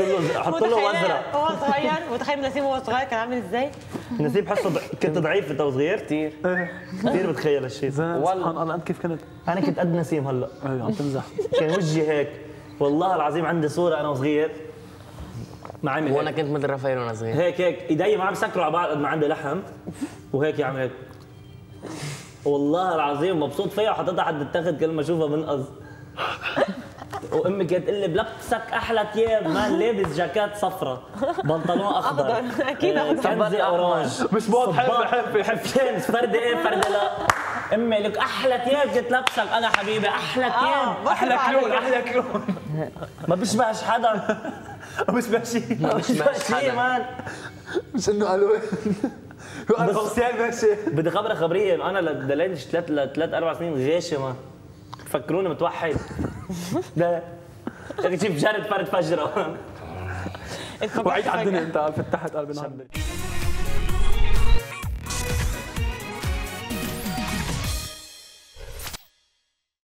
له حط له وزرة. هو صغير متخيل نسيم وهو صغير كان عامل إزاي؟ نسيب حسه ض- كنت ضعيف انت وصغير؟ كثير كثير بتخيل هالشيء. زين والله. سبحان الله أنت كيف كنت؟ أنا كنت قد نسيم هلأ. إيه عم تمزح كان وجهي هيك. والله العظيم عندي صورة أنا وصغير. ما عامل وأنا كنت مثل رافائيل وأنا صغير. هيك هيك. إيدي ما عم سكروا على بعض قد ما عندي لحم. وهيك يعمل هيك. والله العظيم مبسوط فيها وحطيتها حد التخت كل ما أشوفها منقص وامي كانت تقول لي بلبسك أحلى ثياب مان لابس جاكيت صفرة. بنطلون أخضر. أخضر. أكيد آه، أخضر. كنزه أورانج. مش بوض حبة صباط، حبة. حفتين فردة إيه فردة لا. امي لك أحلى ثياب كنت لابسك أنا حبيبي أحلى ثياب أحلى كلون أحلى كلون. ما بيشبهش حدا. مش ماشي ما بيشبهش شيء مان مش إنه قالوا قالوا بس- غوصيان ماشي. بدي خبرك خبرية. أنا لدلنش ثلاث ثلاث أربع سنين غاشي ما فكروني متوحد. هيك شوف جارد فرد فجرة. وعيد الدنيا انت فتحت قلبي نهار